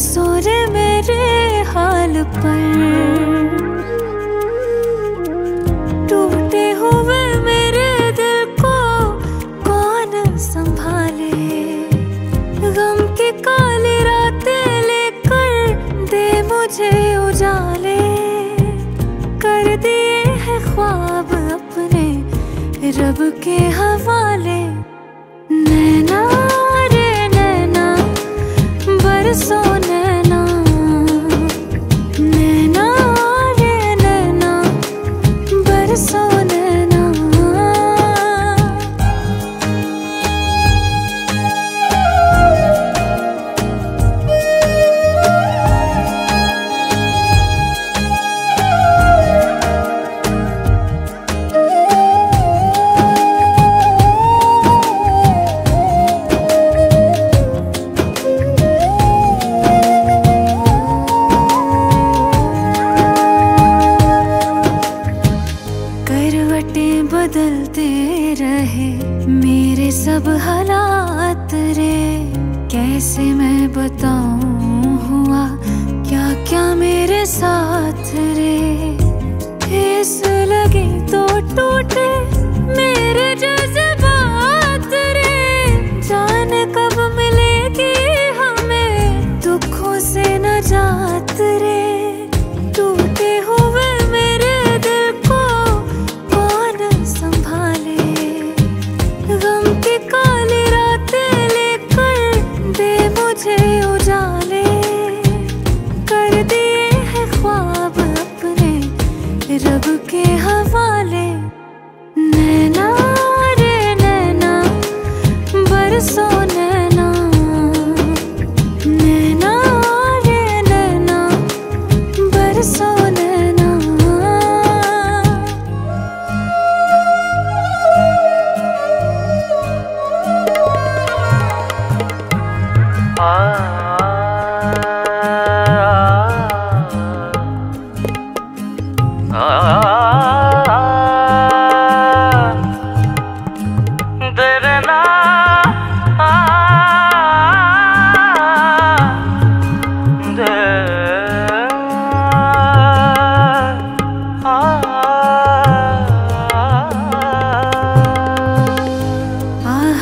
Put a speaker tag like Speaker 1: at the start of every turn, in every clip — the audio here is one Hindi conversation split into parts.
Speaker 1: बरसो रे मेरे हाल पर। टूटे हुए मेरे दिल को कौन संभाले? गम की काली रातें लेकर दे मुझे उजाले। कर दिए हैं ख्वाब अपने रब के हवाले। बदलते रहे। मेरे सब हालात रे, कैसे मैं बताऊँ हुआ? क्या क्या मेरे साथ रे? ठेस लगी तो टूटे मेरे जज्बात मुझे उजाले कर दिए हैं ख्वाब अपने रब के हवाले।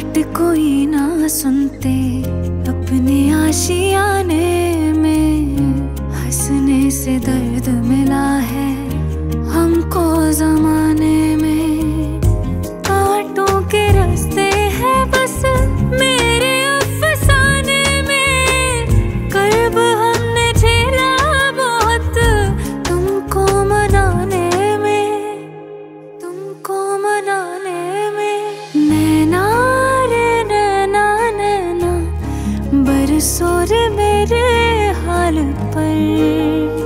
Speaker 1: आहट कोई ना सुनते अपने आशियाने में हंसने से दर्द मिला बरसो रे मेरे हाल पर।